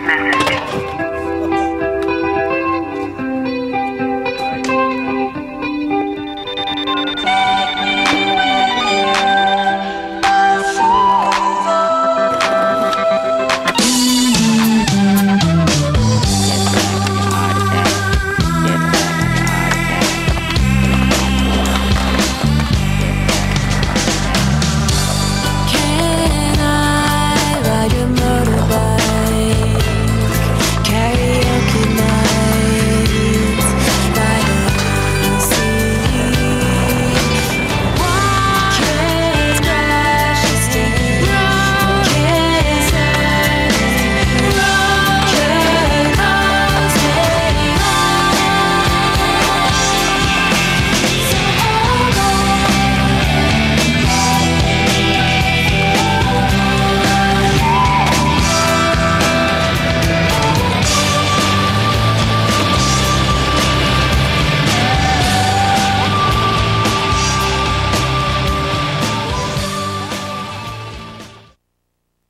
message.